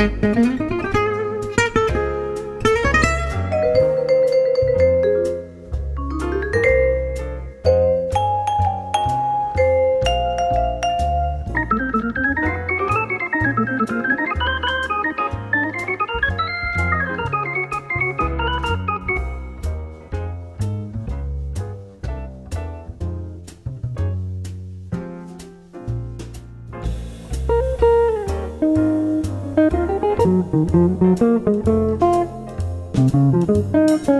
¡Gracias! Thank you.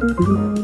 Mm-hmm.